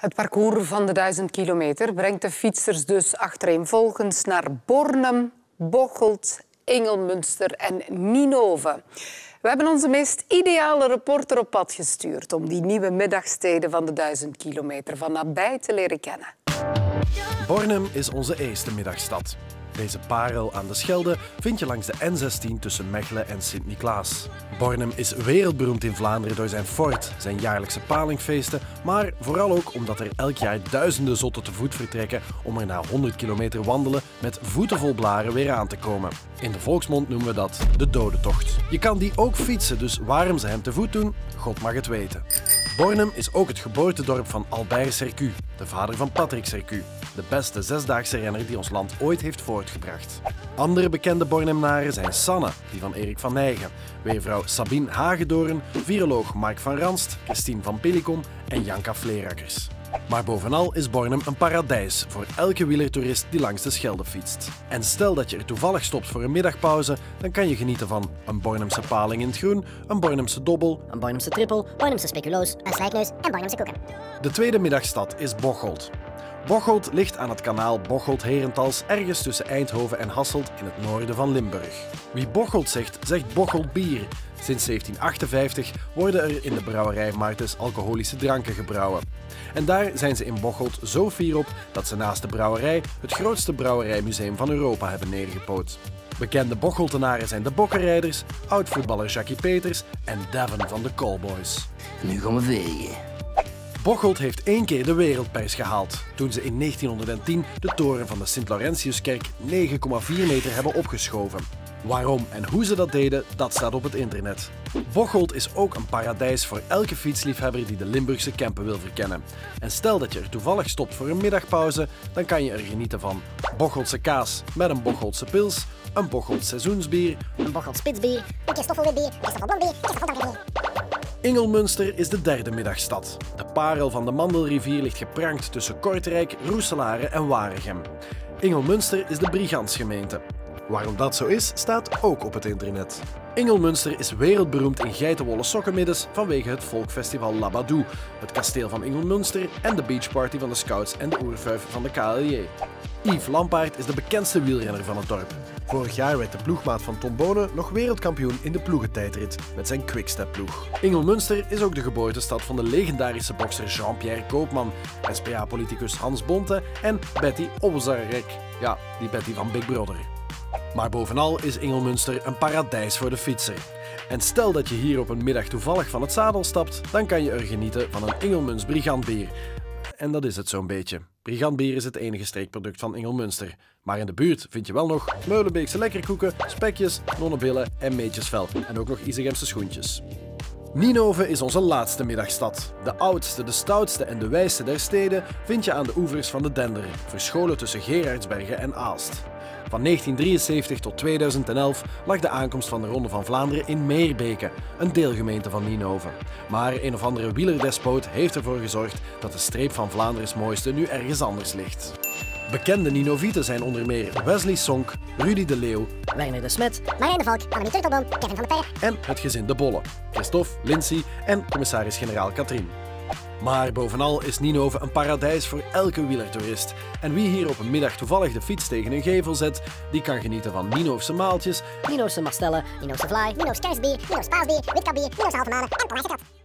Het parcours van de 1000 kilometer brengt de fietsers dus achtereenvolgens naar Bornem, Bocholt, Engelmünster en Ninove. We hebben onze meest ideale reporter op pad gestuurd om die nieuwe middagsteden van de 1000 kilometer van nabij te leren kennen. Bornem is onze eerste middagstad. Deze parel aan de Schelde vind je langs de N16 tussen Mechelen en Sint-Niklaas. Bornem is wereldberoemd in Vlaanderen door zijn fort, zijn jaarlijkse palingfeesten, maar vooral ook omdat er elk jaar duizenden zotten te voet vertrekken om er na 100 kilometer wandelen met voeten vol blaren weer aan te komen. In de volksmond noemen we dat de dodentocht. Je kan die ook fietsen, dus waarom ze hem te voet doen, God mag het weten. Bornem is ook het geboortedorp van Albert Sercu, de vader van Patrick Sercu, de beste zesdaagse renner die ons land ooit heeft voortgebracht. Andere bekende Bornemnaren zijn Sanne, die van Erik van Nijgen, weervrouw Sabine Hagedoorn, viroloog Mark van Ranst, Christine van Pillicom en Janka Vleerakkers. Maar bovenal is Bornem een paradijs voor elke wielertoerist die langs de Schelde fietst. En stel dat je er toevallig stopt voor een middagpauze, dan kan je genieten van een Bornemse paling in het groen, een Bornemse dobbel, een Bornemse trippel, Bornemse speculoos, een slijkneus en Bornemse koeken. De tweede middagstad is Bocholt. Bocholt ligt aan het kanaal Bocholt-Herentals ergens tussen Eindhoven en Hasselt in het noorden van Limburg. Wie Bocholt zegt, zegt Bocholt bier. Sinds 1758 worden er in de brouwerij Martens alcoholische dranken gebrouwen. En daar zijn ze in Bocholt zo fier op dat ze naast de brouwerij het grootste brouwerijmuseum van Europa hebben neergepoot. Bekende Bocholtenaren zijn de Bokkenrijders, oud-voetballer Jackie Peters en Devon van de Callboys. Nu gaan we vegen. Bocholt heeft één keer de wereldprijs gehaald toen ze in 1910 de toren van de Sint-Laurentiuskerk 9,4 meter hebben opgeschoven. Waarom en hoe ze dat deden, dat staat op het internet. Bocholt is ook een paradijs voor elke fietsliefhebber die de Limburgse Kempen wil verkennen. En stel dat je er toevallig stopt voor een middagpauze, dan kan je er genieten van Bocholtse kaas met een Bocholtse pils, een Bocholt seizoensbier, een Bocholt spitsbier, een Christoffelwitbier, een Christoffelblondbier, Ingelmünster is de derde middagstad. De parel van de Mandelrivier ligt geprankt tussen Kortrijk, Roeselare en Waregem. Ingelmünster is de Brigantsgemeente. Waarom dat zo is, staat ook op het internet. Ingelmünster is wereldberoemd in geitenwolle sokkenmiddens vanwege het volkfestival Labadou, het kasteel van Ingelmünster en de beachparty van de Scouts en de oervuif van de KLJ. Yves Lampaard is de bekendste wielrenner van het dorp. Vorig jaar werd de ploegmaat van Tom Bonen nog wereldkampioen in de ploegentijdrit met zijn Quickstep-ploeg. Ingelmünster is ook de geboortestad van de legendarische bokser Jean-Pierre Koopman, SPA-politicus Hans Bonte en Betty Obzarek. Ja, die Betty van Big Brother. Maar bovenal is Ingelmünster een paradijs voor de fietser. En stel dat je hier op een middag toevallig van het zadel stapt, dan kan je er genieten van een Ingelmuns Brigandbier. En dat is het zo'n beetje. Brigandbier is het enige streekproduct van Ingelmünster. Maar in de buurt vind je wel nog Meulenbeekse lekkerkoeken, spekjes, nonnenbillen en meetjesvel. En ook nog Isegemse schoentjes. Ninove is onze laatste middagstad. De oudste, de stoutste en de wijste der steden vind je aan de oevers van de Dender, verscholen tussen Gerardsbergen en Aalst. Van 1973 tot 2011 lag de aankomst van de Ronde van Vlaanderen in Meerbeke, een deelgemeente van Ninove. Maar een of andere wielerdespoot heeft ervoor gezorgd dat de streep van Vlaanderen's mooiste nu ergens anders ligt. Bekende Ninovieten zijn onder meer Wesley Sonk, Rudy de Leeuw, Werner de Smet, Marijn de Valk, Annemie Turtelboom, Kevin van der Peij en het gezin De Bolle, Christophe, Lindsay en commissaris-generaal Katrien. Maar bovenal is Ninove een paradijs voor elke wielertoerist. En wie hier op een middag toevallig de fiets tegen een gevel zet, die kan genieten van Ninovse maaltjes, Nino's Marstellen, Nino's Fly, Nino's kerstbier, Nino's paasbier, witkabier, Nino's halve manen en palaisjekat.